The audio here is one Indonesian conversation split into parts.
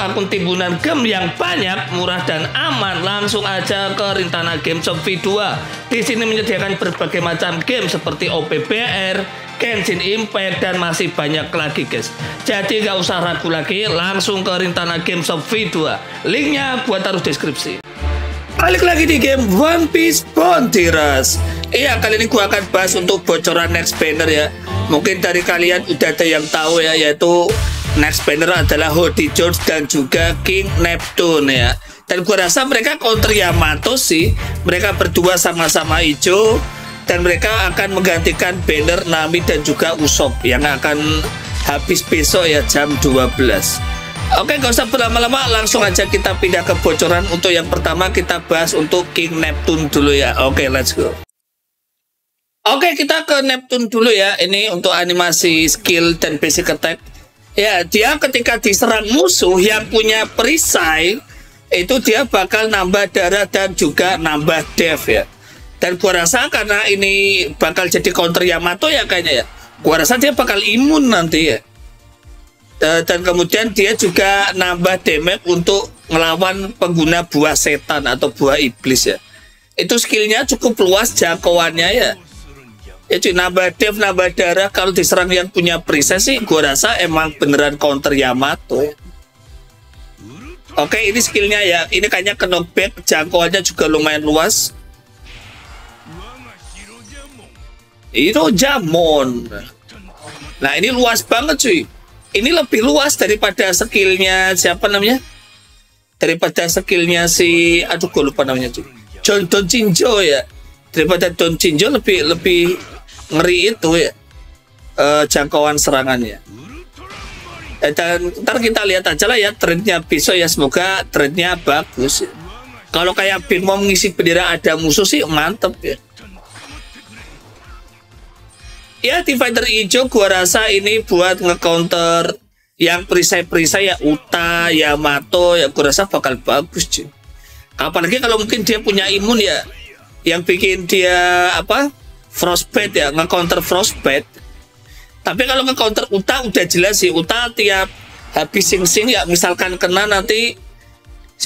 akun timbunan game yang banyak, murah dan aman, langsung aja ke Rintana Game Shop V2. Di sini menyediakan berbagai macam game seperti OPBR, Genshin Impact dan masih banyak lagi guys. Jadi nggak usah ragu lagi, langsung ke Rintana Game Shop V2. Linknya buat taruh deskripsi. Balik lagi di game One Piece Bounty Rush. Iya, kali ini gua akan bahas untuk bocoran next banner ya. Mungkin dari kalian udah ada yang tahu ya, yaitu next banner adalah Hody Jones dan juga King Neptune ya. Dan gua rasa mereka counter Yamato sih. Mereka berdua sama-sama hijau dan mereka akan menggantikan banner Nami dan juga Usopp yang akan habis besok ya jam 12. Oke, gak usah berlama-lama, langsung aja kita pindah ke bocoran. Untuk yang pertama kita bahas untuk King Neptune dulu ya. Oke, let's go. Oke, kita ke Neptune dulu ya. Ini untuk animasi skill dan basic attack. Ya, dia ketika diserang musuh yang punya perisai, itu dia bakal nambah darah dan juga nambah dev ya. Dan gua rasa karena ini bakal jadi counter Yamato ya kayaknya ya. Gua rasa dia bakal imun nanti ya. Eh, dan kemudian dia juga nambah damage untuk melawan pengguna buah setan atau buah iblis ya itu skillnya cukup luas jangkauannya ya ya cuy nambah dev nambah darah kalau diserang yang punya perisai sih gua rasa emang beneran counter Yamato ya. oke ini skillnya ya. Ini kayaknya ke knockback jangkauannya juga lumayan luas. Itu jamon nah ini luas banget cuy ini lebih luas daripada skillnya siapa namanya? Daripada skillnya si aduh gue lupa namanya tuh John Don Chinjo ya. Daripada Don Chinjo lebih lebih ngeri itu ya. Uh, jangkauan serangannya. Eh, dan ntar kita lihat aja lah ya trendnya besok ya. Semoga trendnya bagus ya. kalau kayak Big Mom ngisi bendera ada musuh sih mantep ya. Ya divider hijau gua rasa ini buat ngecounter yang perisai-perisai ya Uta, Yamato ya gua rasa bakal bagus cuy. Apalagi kalau mungkin dia punya imun ya. Yang bikin dia apa frostbite ya ngecounter frostbite. Tapi kalau ngecounter Uta udah jelas sih Uta tiap habis sing-sing ya misalkan kena nanti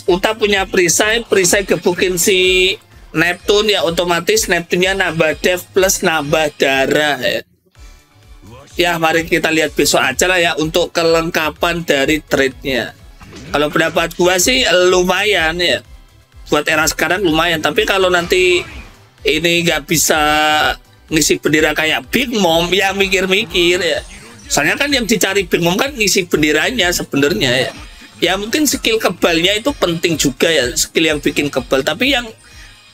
Uta punya perisai, perisai gebukin si Neptune ya otomatis Neptunnya nambah dev plus nambah darah ya. Ya mari kita lihat besok aja lah ya untuk kelengkapan dari trade-nya. Kalau pendapat gua sih lumayan ya. Buat era sekarang lumayan, tapi kalau nanti ini nggak bisa ngisi bendera kayak Big Mom ya mikir-mikir ya. Soalnya kan yang dicari Big Mom kan ngisi benderanya sebenarnya ya. Ya mungkin skill kebalnya itu penting juga ya, skill yang bikin kebal. Tapi yang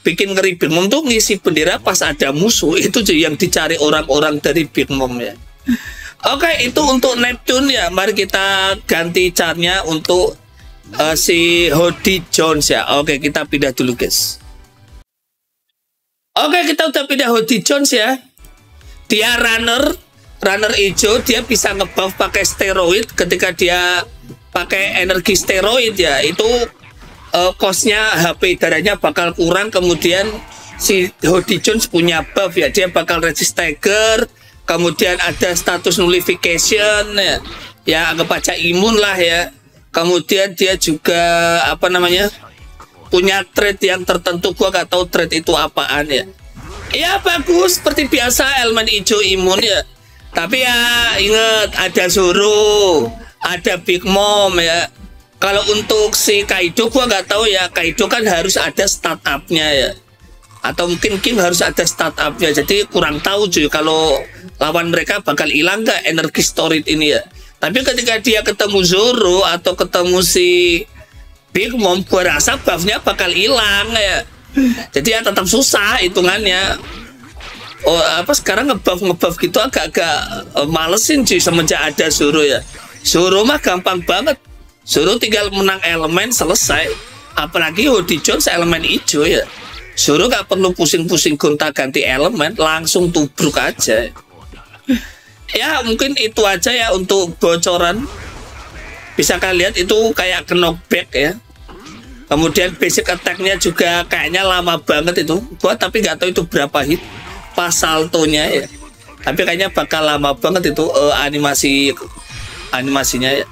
bikin ngeri Big Mom tuh ngisi bendera pas ada musuh itu yang dicari orang-orang dari Big Mom ya. Oke itu untuk Neptune ya mari kita ganti carnya untuk uh, si Hody Jones ya Oke kita pindah dulu guys Oke kita udah pindah Hody Jones ya. Dia runner runner hijau dia bisa ngebuff pakai steroid ketika dia pakai energi steroid ya. Itu uh, costnya HP darahnya bakal kurang kemudian si Hody Jones punya buff ya. Dia bakal resist Tiger kemudian ada status nullification ya. Ya anggap aja imun lah ya. Kemudian dia juga apa namanya punya trait yang tertentu gua gak tahu trait itu apaan ya. Ya bagus seperti biasa elemen hijau imun ya. Tapi ya inget ada Zoro ada Big Mom ya. Kalau untuk si Kaido gua nggak tahu ya. Kaido kan harus ada startupnya ya. Atau mungkin King harus ada startupnya. Jadi kurang tahu cuy kalau lawan mereka bakal hilang nggak energi storage ini ya. Tapi ketika dia ketemu Zoro atau ketemu si Big Mom gua rasa buffnya bakal hilang ya jadi ya tetap susah hitungannya. Oh apa sekarang ngebuff ngebuff gitu agak-agak uh, malesin sih semenjak ada Zoro ya. Zoro mah gampang banget. Zoro tinggal menang elemen selesai. Apalagi Hody Jones elemen hijau ya. Zoro gak perlu pusing-pusing gonta ganti elemen langsung tubruk aja. Ya mungkin itu aja ya untuk bocoran bisa kalian lihat itu kayak knockback ya. Kemudian basic attacknya juga kayaknya lama banget itu. Buat tapi nggak tahu itu berapa hit pas saltonya ya. Tapi kayaknya bakal lama banget itu uh, animasi animasinya ya.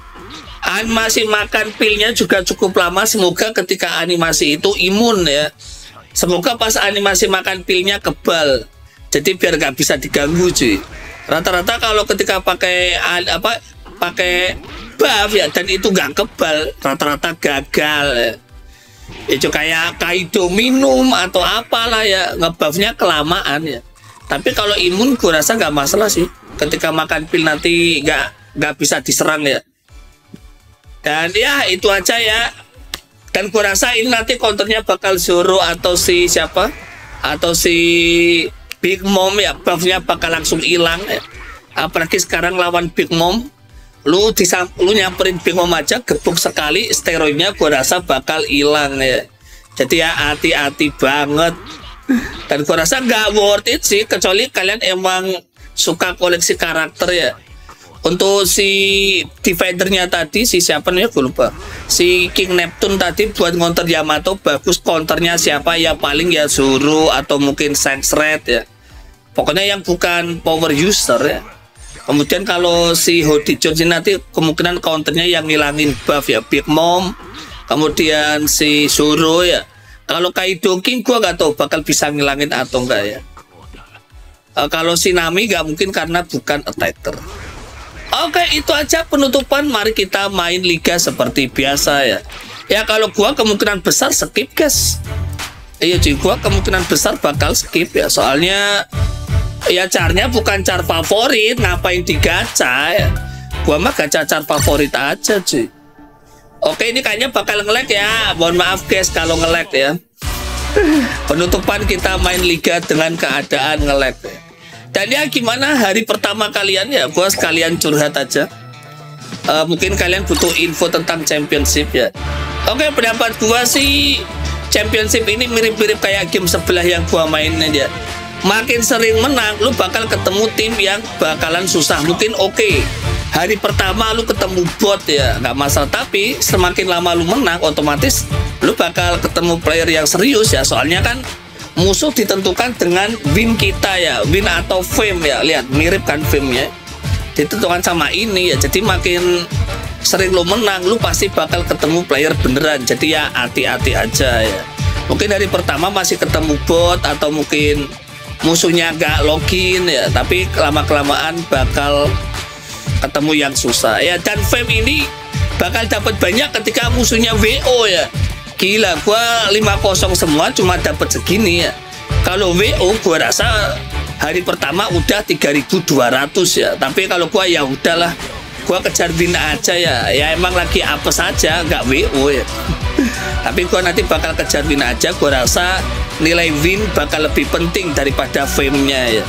Animasi makan pilnya juga cukup lama. Semoga ketika animasi itu imun ya. Semoga pas animasi makan pilnya kebal. Jadi biar nggak bisa diganggu cuy. Rata-rata kalau ketika pakai apa pakai buff ya. Dan itu nggak kebal rata-rata gagal ya. itu kayak kaido minum atau apalah ya. Ngebuffnya kelamaan ya. Tapi kalau imun gue rasa nggak masalah sih. Ketika makan pil nanti nggak nggak bisa diserang ya. Dan ya itu aja ya. Dan gue rasa ini nanti counternya bakal Zoro atau si siapa? Atau si Big Mom ya. Buffnya bakal langsung hilang ya. apalagi sekarang lawan Big Mom lu disam, lu nyamperin Mom aja gebuk sekali steroidnya gue rasa bakal hilang ya. Jadi ya hati-hati banget. Dan gue rasa nggak worth it sih kecuali kalian emang suka koleksi karakter ya. Untuk si dividernya tadi si siapa nih gue lupa. Si King Neptune tadi buat ngonter Yamato bagus counternya siapa? Ya paling ya Zoro atau mungkin Sans Red ya. Pokoknya yang bukan power user ya kemudian kalau si Hody Jones nanti kemungkinan counternya yang ngilangin buff ya Big Mom kemudian si Zoro ya kalau Kaido King gua gak tahu bakal bisa ngilangin atau enggak ya uh, kalau si Nami gak mungkin karena bukan attacker Oke, itu aja penutupan. Mari kita main liga seperti biasa ya. Ya kalau gua kemungkinan besar skip, guys. Iya cuy, gua kemungkinan besar bakal skip ya. Soalnya ya carnya bukan car favorit, ngapain digaca. Gua mah gacha car favorit aja cuy. Oke, ini kayaknya bakal ngelek ya. Mohon maaf guys kalau ngelek ya. Penutupan kita main liga dengan keadaan ngelek ya. Dan ya gimana hari pertama kalian ya, gua sekalian curhat aja. Uh, mungkin kalian butuh info tentang championship ya. Oke, pendapat gua sih championship ini mirip-mirip kayak game sebelah yang gua main aja. Makin sering menang, lu bakal ketemu tim yang bakalan susah. Mungkin oke, okay. hari pertama lu ketemu bot ya, nggak masalah. Tapi semakin lama lu menang, otomatis lu bakal ketemu player yang serius ya. Soalnya kan musuh ditentukan dengan win kita ya win atau fame ya lihat mirip kan fame ya ditentukan sama ini ya jadi makin sering lo menang lo pasti bakal ketemu player beneran jadi ya hati-hati aja ya mungkin dari pertama masih ketemu bot atau mungkin musuhnya gak login ya tapi lama kelamaan bakal ketemu yang susah ya dan fame ini bakal dapat banyak ketika musuhnya WO ya Gila, gua 5-0 semua cuma dapat segini ya. Kalau WO gua rasa hari pertama udah 3200 ya. Tapi kalau gua ya udahlah. Gua kejar win aja ya. Ya emang lagi apa saja, nggak WO ya. Tapi gua nanti bakal kejar win aja. Gua rasa nilai win bakal lebih penting daripada fame-nya ya.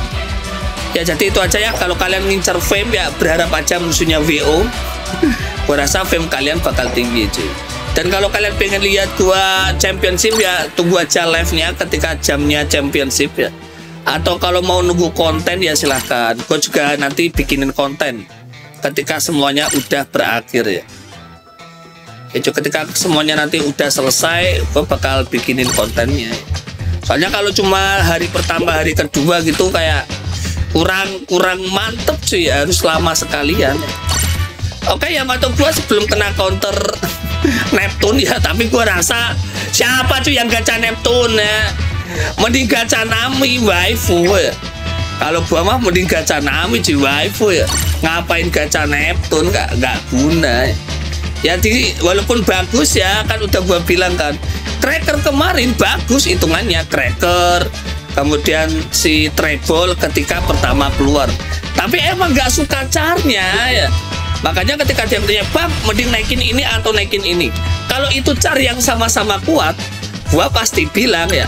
Ya jadi itu aja ya. Kalau kalian ngincar fame ya berharap aja musuhnya WO. gua rasa fame kalian bakal tinggi cuy. Dan kalau kalian pengen lihat gua championship ya tunggu aja live-nya ketika jamnya championship ya. Atau kalau mau nunggu konten ya silahkan. Gue juga nanti bikinin konten ketika semuanya udah berakhir ya. Itu ketika semuanya nanti udah selesai, gue bakal bikinin kontennya. Soalnya kalau cuma hari pertama, hari kedua gitu kayak kurang kurang mantep sih harus lama sekalian. Oke yang atau gue sebelum kena counter Neptune ya tapi gue rasa siapa tuh yang gacha Neptune ya mending gacha Nami waifu ya kalau gua mah mending gacha Nami di waifu ya ngapain gacha Neptune gak, gak guna ya. Ya jadi walaupun bagus ya kan udah gua bilang kan Cracker kemarin bagus hitungannya Cracker kemudian si Treble ketika pertama keluar tapi emang gak suka carnya ya Makanya ketika dia bertanya, Bang, mending naikin ini atau naikin ini. Kalau itu car yang sama-sama kuat, gua pasti bilang ya,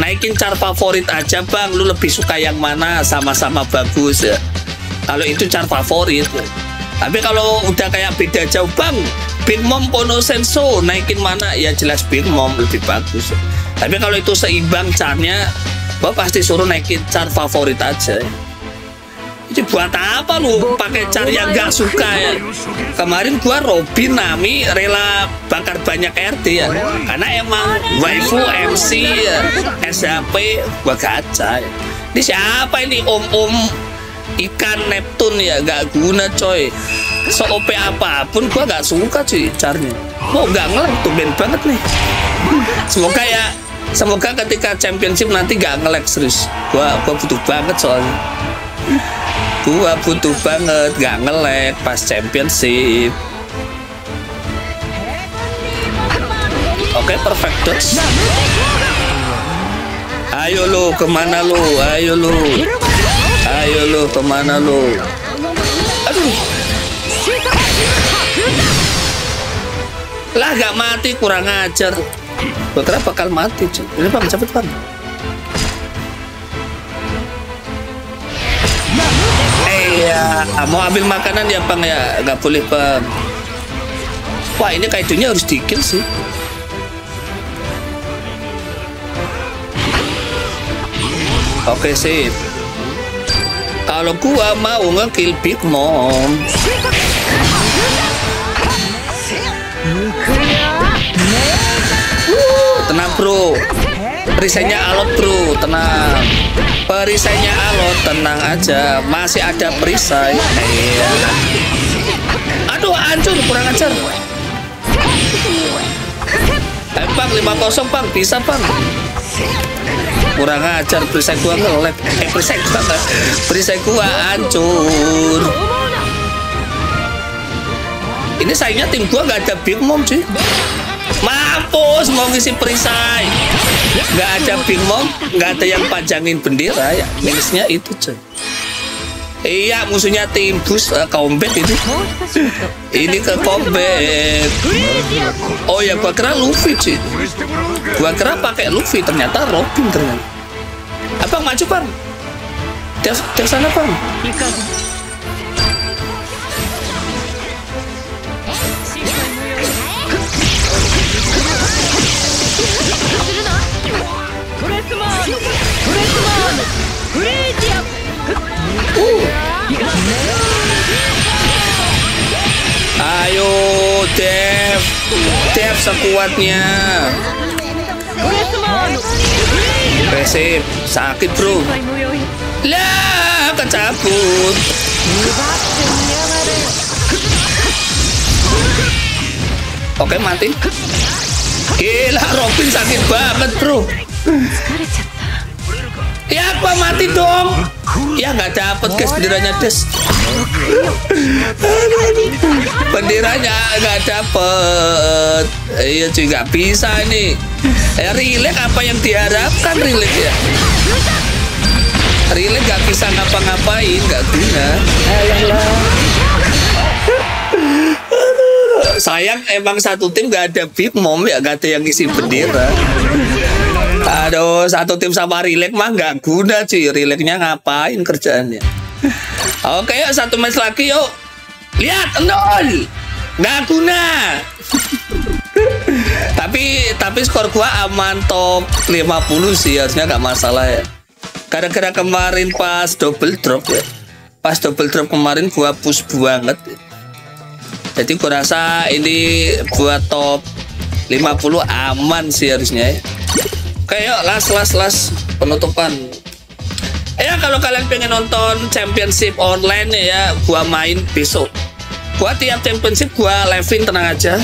naikin car favorit aja bang, lu lebih suka yang mana, sama-sama bagus ya. Kalau itu car favorit. Ya. Tapi kalau udah kayak beda jauh bang, Big Mom Pono Senso naikin mana? Ya jelas Big Mom lebih bagus. Tapi kalau itu seimbang carnya, gua pasti suruh naikin car favorit aja. Ini buat apa lu pakai cara yang gak suka ya? Kemarin gua Robin Nami rela bakar banyak RT ya. Karena emang waifu MC ya, SAP gua gacha ya. Ini siapa ini om-om ikan Neptun ya gak guna coy so OP apa pun gua nggak suka cuy caranya mau nggak ngelek tuh ben banget nih semoga ya semoga ketika championship nanti nggak ngelek serius gua gua butuh banget soalnya gua butuh banget nggak ngelek pas championship Oke, okay, perfect. Ayo lu, ke mana lu? Ayo lu. Ayo lu, ke mana lu? Aduh. Lah gak mati, kurang ajar. Gue kira bakal mati, cuy. Ini bang, cepet bang. Eh ya, mau ambil makanan ya bang ya, nggak boleh bang. Wah ini kaidunya harus dikill sih. Oke sip. Kalau gua mau ngekill Big Mom. Uh, tenang bro. Perisainya alot bro, tenang. Perisainya alot, tenang aja. Masih ada perisai. Aduh, hancur, kurang ajar. Eh, bang, 5-0 bang, bisa bang kurang ajar perisai gua ngelek eh perisai gua perisai gua hancur. Ini sayangnya tim gua nggak ada big mom cuy mampus mau ngisi perisai. Nggak ada big mom nggak ada yang panjangin bendera ya. Minusnya itu cuy Iya musuhnya tim bus uh, combat itu Ini ke combat Oh ya gua kira Luffy sih Gua kira pakai Luffy ternyata Robin ternyata. Abang maju bang Dari, dari sana sekuatnya. Resip, sakit bro. Lah, kecabut. Oke, mati. Gila, Robin sakit banget bro. Ya apa mati dong? Ya nggak dapet guys benderanya des. benderanya nggak dapet. Iya cuy nggak bisa nih. Eh apa yang diharapkan relek ya? Relek nggak bisa ngapa-ngapain, nggak guna. Sayang emang satu tim nggak ada big mom ya, nggak ada yang isi bendera. Aduh, satu tim sama Rilek mah nggak guna cuy. Rileknya ngapain kerjaannya? Oke, yuk satu match lagi yuk. Lihat, nol. Nggak guna. tapi tapi skor gua aman top 50 sih harusnya nggak masalah ya. Gara-gara kemarin pas double drop ya. Pas double drop kemarin gua push banget. Jadi gua rasa ini buat top 50 aman sih harusnya ya. Oke yuk las las las penutupan. Ya kalau kalian pengen nonton championship online ya, gua main besok. Gua tiap championship gua livein tenang aja.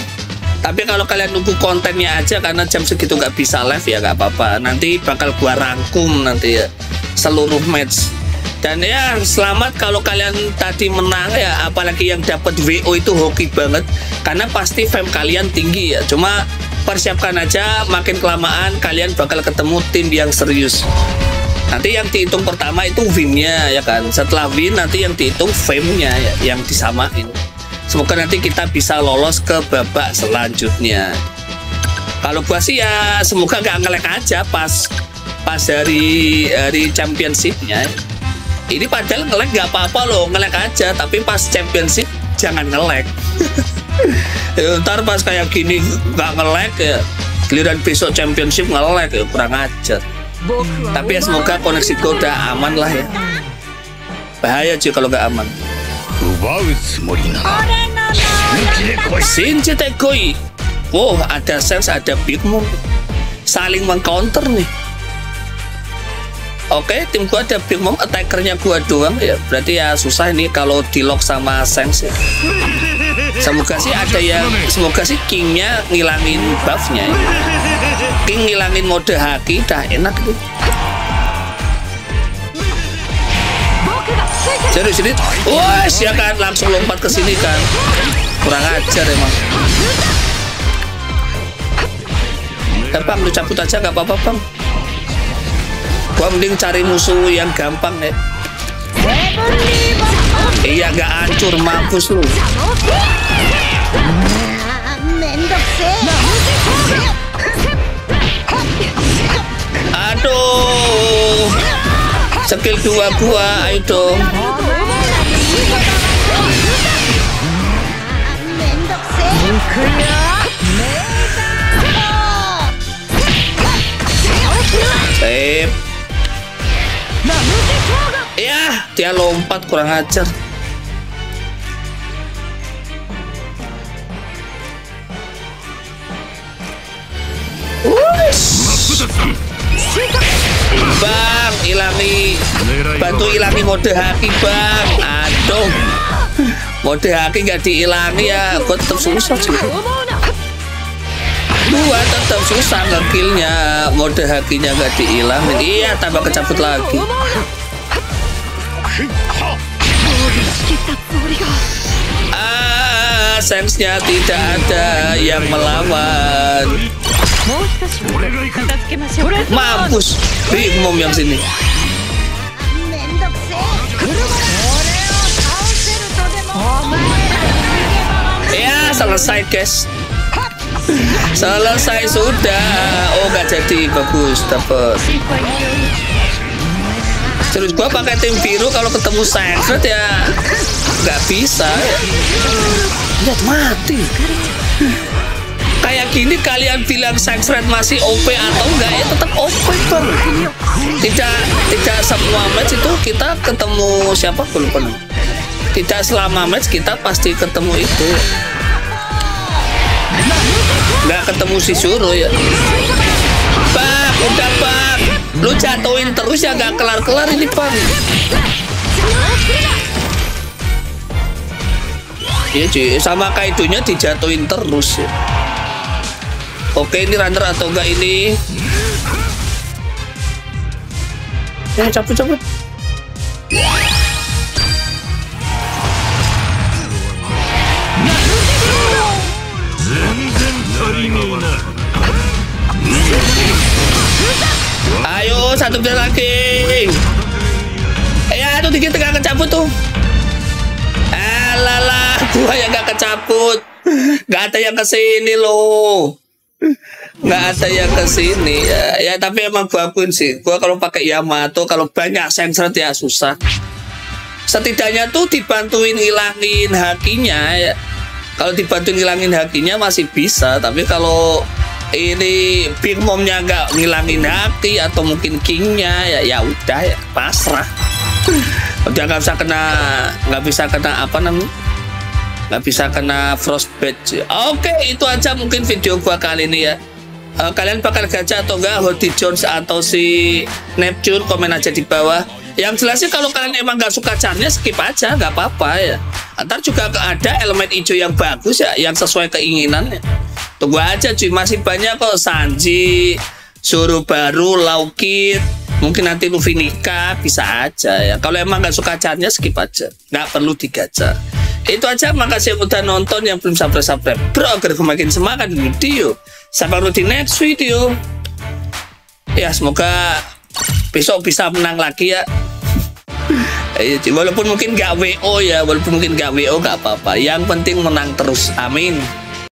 Tapi kalau kalian nunggu kontennya aja karena jam segitu nggak bisa live ya nggak apa-apa. Nanti bakal gua rangkum nanti ya seluruh match. Dan ya selamat kalau kalian tadi menang ya apalagi yang dapat WO itu hoki banget karena pasti fam kalian tinggi ya. Cuma persiapkan aja makin kelamaan kalian bakal ketemu tim yang serius. Nanti yang dihitung pertama itu win-nya ya kan? Setelah win nanti yang dihitung fame-nya ya, yang disamain. Semoga nanti kita bisa lolos ke babak selanjutnya. Kalau gua sih ya semoga nggak ngelek aja pas pas dari dari championshipnya. Ini padahal ngelek nggak apa-apa loh ngelek aja. Tapi pas championship jangan ngelek ya, ntar pas kayak gini nggak ngelek ya. Giliran besok championship ngelek ya kurang ajar. Tapi ya semoga koneksi udah aman lah ya. Bahaya sih kalau nggak aman. Shinji Tekoi Wow ada sense ada Big Mom Saling mengcounter nih Oke, tim gua ada Big Mom, attackernya gua doang ya. Berarti ya susah ini kalau di lock sama Sense ya. Semoga sih ada yang, semoga sih Kingnya ngilangin buffnya ya. King ngilangin mode haki, dah enak tuh. Jadi sini, wah ya kan langsung lompat ke sini kan. Kurang ajar emang. Bang, lu cabut aja gak apa-apa bang. Gua mending cari musuh yang gampang ya. Iya gak hancur mampus lu. Aduh. Skill dua gua, ayo dong. Sip. Dia lompat kurang ajar. Bang, ilangi bantu ilangi mode haki bang. Aduh, mode haki nggak diilangi ya, gue tetap susah sih. Gua tetap susah ngekillnya, mode hakinya nggak diilangin. Iya, tambah kecabut lagi. Ah, sense-nya tidak ada yang melawan. Mampus, bingung yang sini. Ya, selesai guys. Selesai sudah. Oh, nggak jadi bagus dapat. Terus gua pakai tim biru kalau ketemu Sangret ya nggak bisa. Lihat mati. Kayak gini kalian bilang Sangret masih OP atau enggak ya tetap OP bang. Tidak tidak semua match itu kita ketemu siapa lupa namanya. Tidak selama match kita pasti ketemu itu. Nggak ketemu si Suro ya. Bang, udah bang. Lu jatuhin terus ya nggak kelar-kelar ini bang. Iya cuy, sama kaidunya dijatuhin terus ya. Oke ini runner atau enggak ini? Ya cabut-cabut. Ayo satu belas lagi. Ya itu dikit tengah kecabut tuh. Alalah, gua yang gak kecabut. Gak ada yang ke sini loh. Gak ada yang ke sini ya. Ya tapi emang gua pun sih. Gua kalau pakai Yamato kalau banyak sensor ya susah. Setidaknya tuh dibantuin ngilangin hakinya ya. Kalau dibantuin ngilangin hakinya masih bisa, tapi kalau ini Big Momnya nggak ngilangin haki atau mungkin Kingnya ya ya udah ya pasrah. Udah nggak bisa kena nggak bisa kena apa namanya nggak bisa kena frostbite. Oke itu aja mungkin video gua kali ini ya. Uh, kalian bakal gacha atau enggak Hody Jones atau si Neptune komen aja di bawah yang jelas sih kalau kalian emang nggak suka charnya skip aja nggak apa-apa ya Ntar juga ada elemen hijau yang bagus ya yang sesuai keinginannya tunggu aja cuy masih banyak kok. Sanji Suruh baru Laukit. Mungkin nanti Luffy nikah bisa aja ya. Kalau emang nggak suka charnya skip aja. Nggak perlu digacha itu aja. Makasih yang udah nonton yang belum subscribe subscribe bro agar makin semangat di video sampai di next video? Ya semoga besok bisa menang lagi ya. Walaupun mungkin gak WO ya. Walaupun mungkin gak WO gak apa-apa. Yang penting menang terus. Amin